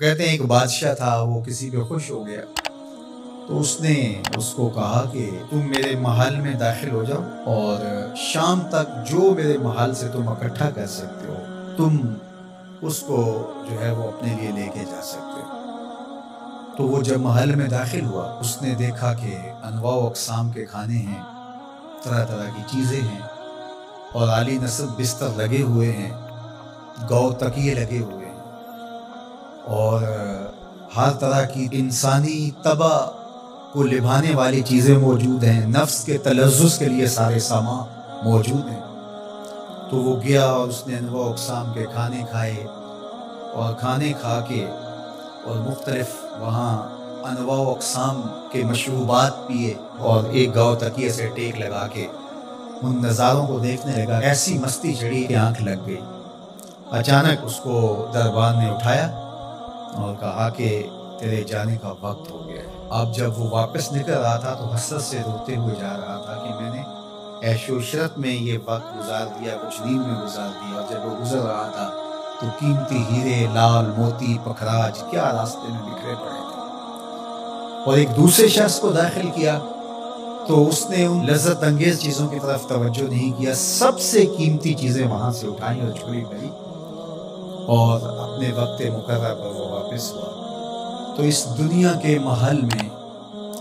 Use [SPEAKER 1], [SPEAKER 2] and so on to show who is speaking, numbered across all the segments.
[SPEAKER 1] कहते हैं, एक बादशाह था, वो किसी पे खुश हो गया। तो उसने उसको कहा कि, तुम मेरे महल में दाखिल हो जाओ और शाम तक जो मेरे महल से तुम इकट्ठा कर सकते हो, तुम उसको जो है वो अपने लिए लेके जा सकते हो। तो वो जब महल में दाखिल हुआ, उसने देखा कि अनवा अकसाम के खाने हैं, तरह तरह की चीज़ें हैं और आली नस्ल बिस्तर लगे हुए हैं, गौ तकिए लगे हुए और, हर तरह की इंसानी तबा को लिभाने वाली चीज़ें मौजूद हैं। नफ्स के तलज़ के लिए सारे सामान मौजूद हैं। तो वो गया और उसने अनवा अकसाम के खाने खाए और खाने खा के और मुख्तलफ वहाँ अनवा अकसाम के मशरूबात पिए और एक गाँव तकिए से टेक लगा के उन नज़ारों को देखने लगा। ऐसी मस्ती चढ़ी कि आँख लग गई। अचानक उसको दरबार ने उठाया। और कहा कि तेरे जाने का वक्त हो गया है। अब जब वो वापस निकल रहा था तो हसरत से रोते हुए जा रहा था कि मैंने ऐशोशरत में ये वक्त गुजार दिया, कुछ नींद में गुजार दिया। और जब वो गुजर रहा था तो कीमती हीरे, लाल मोती, पखराज, क्या रास्ते में बिखरे पड़े थे। और एक दूसरे शख्स को दाखिल किया तो उसने उन लज्जत अंगेज चीज़ों की तरफ़ तवज्जो नहीं किया। सबसे कीमती चीज़ें वहाँ से उठाई और चोरी गई और अपने वक्त मुकर पर वो वापस। हुआ तो इस दुनिया के महल में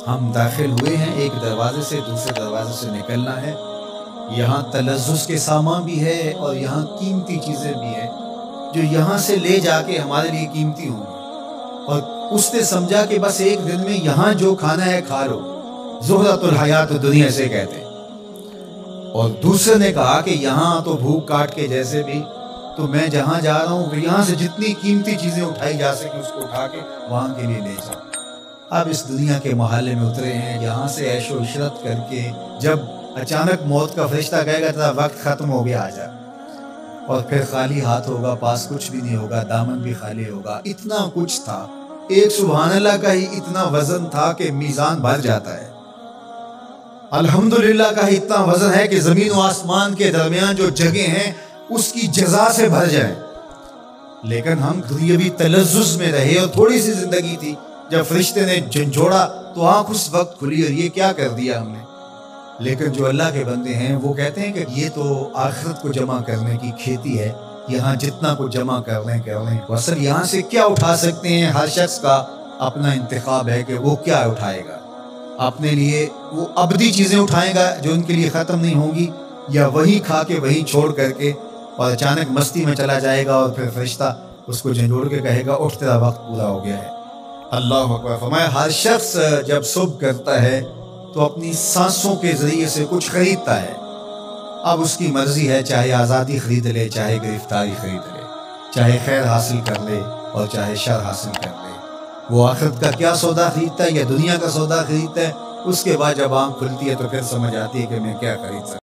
[SPEAKER 1] हम दाखिल हुए हैं। एक दरवाजे से दूसरे दरवाजे से निकलना है। यहाँ तलज़ के सामान भी है और यहाँ कीमती चीज़ें भी है, जो यहाँ से ले जाके हमारे लिए कीमती होंगी। और उसने समझा कि बस एक दिन में यहाँ जो खाना है खा लो। जोहरतुल हयात दुनिया से कहते और दूसरे ने कहा कि यहाँ तो भूख काट के जैसे भी तो मैं जहाँ जा रहा हूँ, यहाँ से जितनी कीमती चीज़ें उठाई जा सके, उसको उठा के वहाँ के लिए ले जाओ अब इस दुनिया के महल्ले में उतरे हैं, यहाँ से ऐशो इशरत करके जब अचानक मौत का फरिश्ता कहेगा, तेरा वक्त खत्म हो गया, आ जा। और फिर खाली हाथ होगा, पास कुछ भी नहीं होगा, दामन भी खाली होगा। इतना कुछ था। एक सुबहान अल्लाह का ही इतना वज़न था कि मीजान भर जाता है। अल्हम्दुलिल्लाह का ही इतना वज़न है कि ज़मीन और आसमान के दरमियान जो जगह हैं उसकी जजा से भर जाए। लेकिन हम दुनियावी तलजुस में रहे और थोड़ी सी ज़िंदगी थी। जब फरिश्ते ने झंझोड़ा तो आँख उस वक्त खुली और ये क्या कर दिया हमने? लेकिन जो अल्लाह के बंदे हैं, वो कहते हैं कि ये तो आखिरत को जमा करने की खेती है। यहाँ जितना कुछ जमा कर लें कर लें। असल यहाँ से क्या उठा सकते हैं? हर शख्स का अपना इंतखब है कि वो क्या उठाएगा। अपने लिए वो अबदी चीज़ें उठाएगा जो उनके लिए ख़त्म नहीं होंगी, या वही खा के वही छोड़ करके और अचानक मस्ती में चला जाएगा और फिर फरिश्ता उसको झंझोड़ के कहेगा उठ तेरा वक्त पूरा हो गया है। अल्लाह फरमाया हर शख्स जब सुबह करता है तो अपनी सांसों के ज़रिए से कुछ खरीदता है। अब उसकी मर्ज़ी है, चाहे आज़ादी खरीद ले, चाहे गिरफ्तारी खरीद ले, चाहे खैर हासिल कर ले और चाहे शर हासिल कर ले। वो आखिरत का क्या सौदा खरीदता है या दुनिया का सौदा खरीदता है, उसके बाद जब आँख खुलती है तो फिर समझ आती है कि मैं क्या खरीद सकता